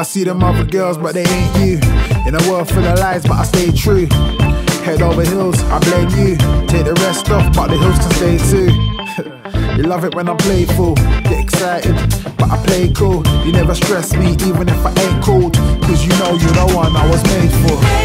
I see them other girls, but they ain't you. In a world full of lies, but I stay true. Head over heels, I blame you. Take the rest off, but the hills can stay too. you love it when I'm playful, get excited, but I play cool. You never stress me, even if I ain't cold. Cause you know you're the one I was made for.